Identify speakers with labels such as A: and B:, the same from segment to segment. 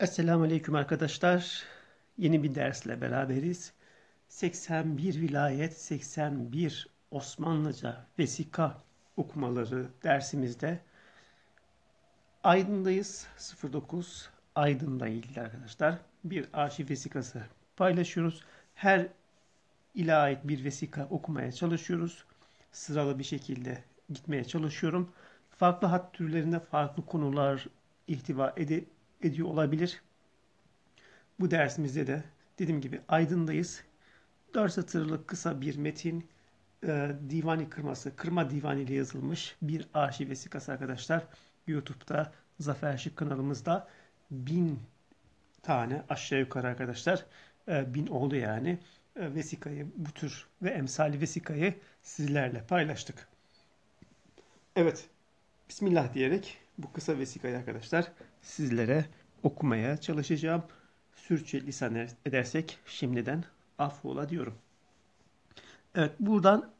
A: Esselamu Aleyküm arkadaşlar. Yeni bir dersle beraberiz. 81 vilayet, 81 Osmanlıca vesika okumaları dersimizde Aydın'dayız. 09 Aydın'la ilgili arkadaşlar. Bir arşiv vesikası paylaşıyoruz. Her ile ait bir vesika okumaya çalışıyoruz. Sıralı bir şekilde gitmeye çalışıyorum. Farklı hat türlerinde farklı konular ihtiva ede ediyor olabilir. Bu dersimizde de dediğim gibi Aydın'dayız. 4 satırlık kısa bir metin e, divani kırması, kırma divani ile yazılmış bir arşiv vesikası arkadaşlar. YouTube'da Zafer Şık kanalımızda bin tane aşağı yukarı arkadaşlar e, bin oldu yani e, vesikayı bu tür ve emsali vesikayı sizlerle paylaştık. Evet Bismillah diyerek bu kısa vesikayı arkadaşlar sizlere okumaya çalışacağım. Sürçü lisan edersek şimdiden affola diyorum. Evet buradan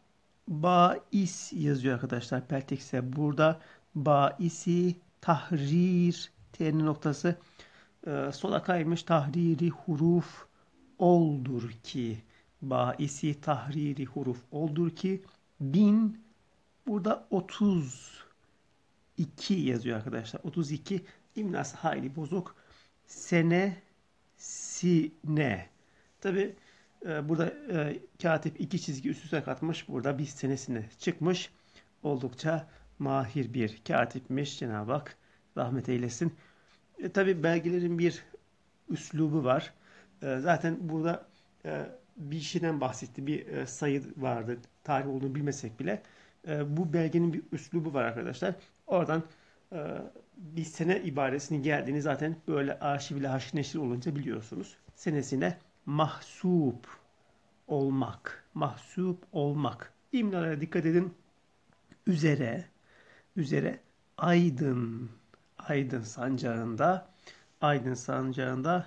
A: bais yazıyor arkadaşlar Peltekse. Burada baisi tahrir t'nin noktası e, sola kaymış tahriri huruf oldur ki baisi tahriri huruf oldur ki bin burada 32 yazıyor arkadaşlar. 32 imlası hayli bozuk. Sene sine. Tabi e, burada e, katip iki çizgi üst üste katmış. Burada bir senesine çıkmış. Oldukça mahir bir katipmiş. Cenab-ı Hak rahmet eylesin. E, Tabi belgelerin bir üslubu var. E, zaten burada e, bir şeyden bahsetti. Bir e, sayı vardı. Tarih olduğunu bilmesek bile. E, bu belgenin bir üslubu var arkadaşlar. Oradan e, bir sene ibaresinin geldiğini zaten böyle arşiv ile haşır neşir olunca biliyorsunuz. Senesine mahsup olmak. Mahsup olmak. İmlalara dikkat edin. Üzere, üzere Aydın, Aydın sancağında, Aydın sancağında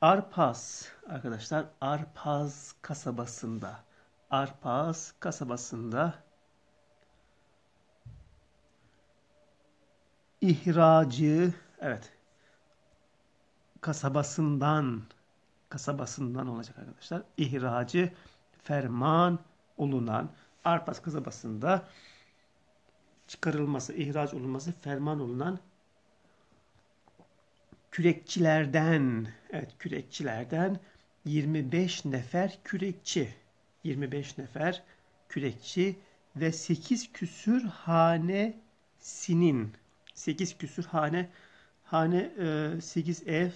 A: Arpaz arkadaşlar Arpaz kasabasında Arpaz kasabasında ihracı evet kasabasından kasabasından olacak arkadaşlar. İhracı ferman olunan Arpas kasabasında çıkarılması, ihraç olunması ferman olunan kürekçilerden evet kürekçilerden 25 nefer kürekçi 25 nefer kürekçi ve 8 küsür hanesinin 8 küsür hane hane e, 8 ev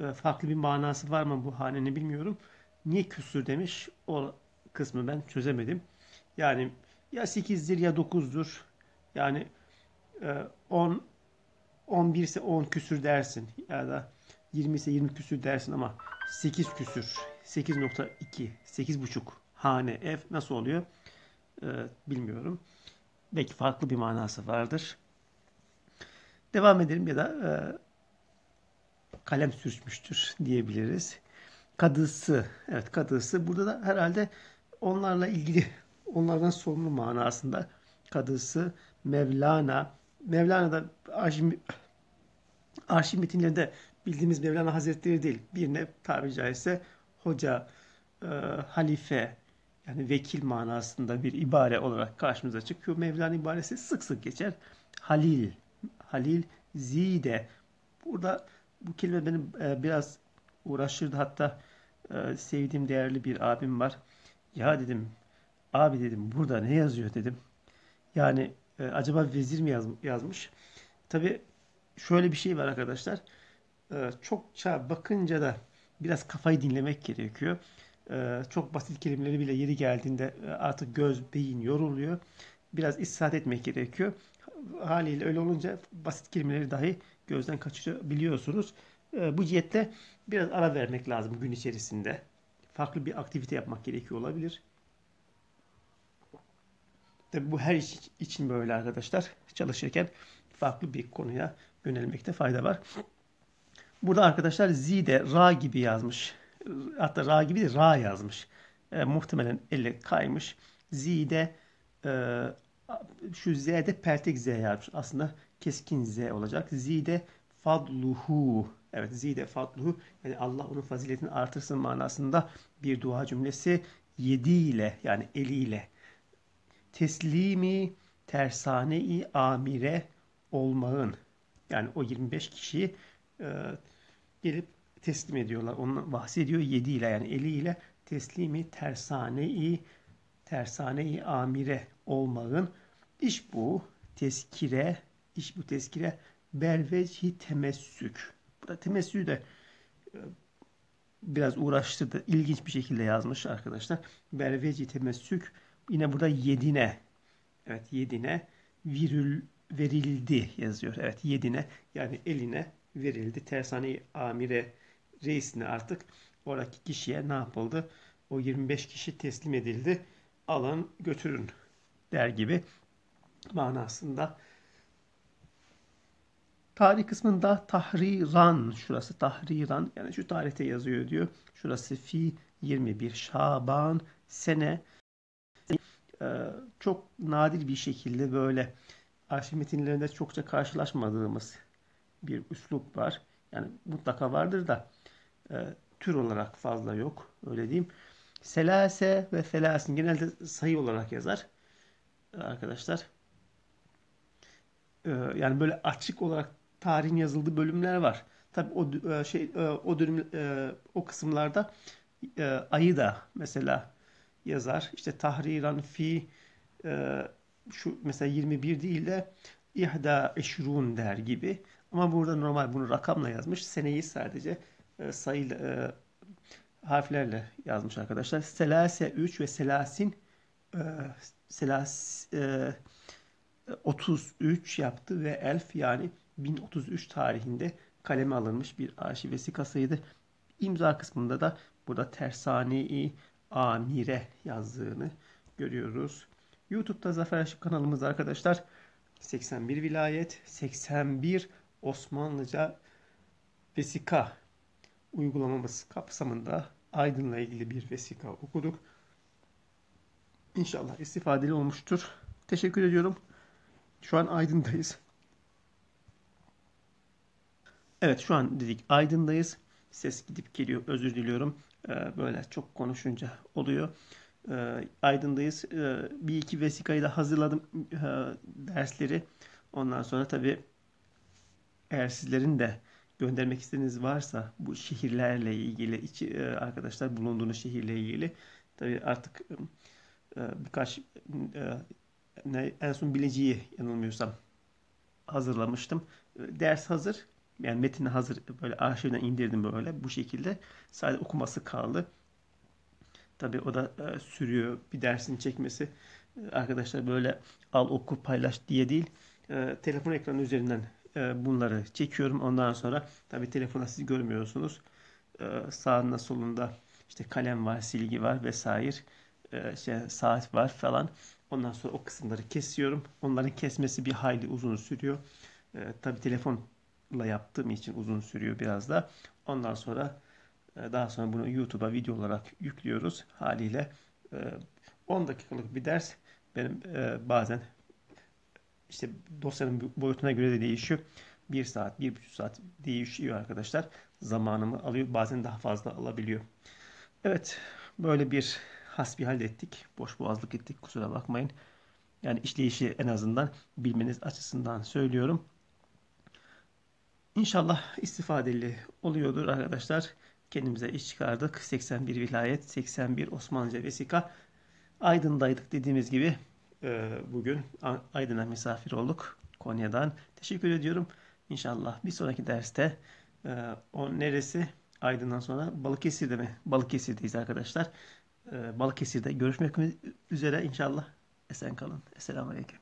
A: e, farklı bir manası var mı bu hanenin bilmiyorum. Niye küsür demiş o kısmı ben çözemedim. Yani ya 8'dir ya 9'dur. Yani e, 10 11 ise 10 küsür dersin ya da 20 ise 20 küsür dersin ama 8 küsür 8.2 8.5 hane ev nasıl oluyor ee, bilmiyorum. Belki farklı bir manası vardır. Devam edelim ya da e, kalem sürçmüştür diyebiliriz. Kadısı, evet kadısı. Burada da herhalde onlarla ilgili, onlardan sorumlu manasında kadısı Mevlana. Mevlana da arşiv, arşiv metinlerinde bildiğimiz Mevlana Hazretleri değil. Birine tabiri caizse hoca, e, halife, yani vekil manasında bir ibare olarak karşımıza çıkıyor. Mevlana ibaresi sık sık geçer. Halil Halil Zide. Burada bu kelime benim e, biraz uğraşırdı. Hatta e, sevdiğim değerli bir abim var. Ya dedim abi dedim burada ne yazıyor dedim. Yani e, acaba vezir mi yaz, yazmış? Tabi şöyle bir şey var arkadaşlar. E, çokça bakınca da biraz kafayı dinlemek gerekiyor. E, çok basit kelimeleri bile yeri geldiğinde e, artık göz, beyin yoruluyor. Biraz istihad etmek gerekiyor haliyle öyle olunca basit kelimeleri dahi gözden kaçırabiliyorsunuz. E, bu cihette biraz ara vermek lazım gün içerisinde. Farklı bir aktivite yapmak gerekiyor olabilir. Tabi bu her iş için böyle arkadaşlar. Çalışırken farklı bir konuya yönelmekte fayda var. Burada arkadaşlar Z'de Ra gibi yazmış. Hatta Ra gibi de Ra yazmış. E, muhtemelen elle kaymış. Z'de e, şu Z'de peltek Z yazmış. Aslında keskin Z olacak. Z'de fadluhu. Evet zide fadluhu yani Allah onun faziletini artırsın manasında bir dua cümlesi yediyle yani eliyle teslimi tersane-i amire olmağın yani o 25 kişiyi e, gelip teslim ediyorlar. Onu bahsediyor yediyle yani eliyle teslimi tersane-i tersane-i amire olmağın iş bu tezkire iş bu tezkire belveci temessük. Burada temessüğü de e, biraz uğraştırdı. İlginç bir şekilde yazmış arkadaşlar. Belveci temessük yine burada yedine evet yedine virül verildi yazıyor. Evet yedine yani eline verildi. Tersane amire reisine artık oradaki kişiye ne yapıldı? O 25 kişi teslim edildi. Alın götürün der gibi manasında. Tarih kısmında tahriran şurası tahriran yani şu tarihte yazıyor diyor. Şurası fi 21 Şaban sene ee, çok nadir bir şekilde böyle arşiv metinlerinde çokça karşılaşmadığımız bir üslup var. Yani mutlaka vardır da e, tür olarak fazla yok. Öyle diyeyim. Selase ve selasin genelde sayı olarak yazar arkadaşlar. E, yani böyle açık olarak tarihin yazıldığı bölümler var. Tabi o e, şey e, o dönüm e, o kısımlarda e, ayı da mesela yazar. İşte tahriran fi e, şu mesela 21 değil de ihda eşrun der gibi. Ama burada normal bunu rakamla yazmış. Seneyi sadece e, sayı e, harflerle yazmış arkadaşlar. Selase 3 ve selasin e, selas e, 33 yaptı ve elf yani 1033 tarihinde kaleme alınmış bir arşiv vesikasıydı. İmza kısmında da burada tersane amire yazdığını görüyoruz. YouTube'da Zafer Aşık kanalımız arkadaşlar. 81 vilayet, 81 Osmanlıca vesika uygulamamız kapsamında Aydın'la ilgili bir vesika okuduk. İnşallah istifadeli olmuştur. Teşekkür ediyorum. Şu an Aydın'dayız. Evet şu an dedik Aydın'dayız. Ses gidip geliyor. Özür diliyorum. Ee, böyle çok konuşunca oluyor. Ee, Aydın'dayız. Ee, bir iki vesikayı da hazırladım dersleri. Ondan sonra tabii eğer sizlerin de göndermek istediğiniz varsa bu şehirlerle ilgili içi, e, arkadaşlar bulunduğunuz şehirle ilgili tabii artık e, birkaç e, ne, en son bileciği yanılmıyorsam hazırlamıştım. Ders hazır. Yani metini hazır böyle arşivden indirdim böyle bu şekilde. Sadece okuması kaldı. Tabi o da sürüyor bir dersin çekmesi. Arkadaşlar böyle al oku paylaş diye değil. Telefon ekranı üzerinden bunları çekiyorum. Ondan sonra tabi telefona siz görmüyorsunuz. E, sağında solunda işte kalem var, silgi var vesaire. E, şey, saat var falan. Ondan sonra o kısımları kesiyorum. Onların kesmesi bir hayli uzun sürüyor. E, tabi telefonla yaptığım için uzun sürüyor biraz da. Ondan sonra e, daha sonra bunu YouTube'a video olarak yüklüyoruz. Haliyle 10 e, dakikalık bir ders benim e, bazen işte dosyanın boyutuna göre de değişiyor. 1 saat, 1,5 saat değişiyor arkadaşlar. Zamanımı alıyor. Bazen daha fazla alabiliyor. Evet. Böyle bir hasbihal ettik. Boş boğazlık ettik. Kusura bakmayın. Yani işleyişi en azından bilmeniz açısından söylüyorum. İnşallah istifadeli oluyordur arkadaşlar kendimize iş çıkardık. 81 vilayet, 81 Osmanlıca vesika. Aydın'daydık dediğimiz gibi bugün Aydın'a misafir olduk Konya'dan. Teşekkür ediyorum. İnşallah bir sonraki derste e, o neresi? Aydın'dan sonra Balıkesir'de mi? Balıkesir'deyiz arkadaşlar. E, Balıkesir'de görüşmek üzere inşallah. Esen kalın. Esselamu Aleyküm.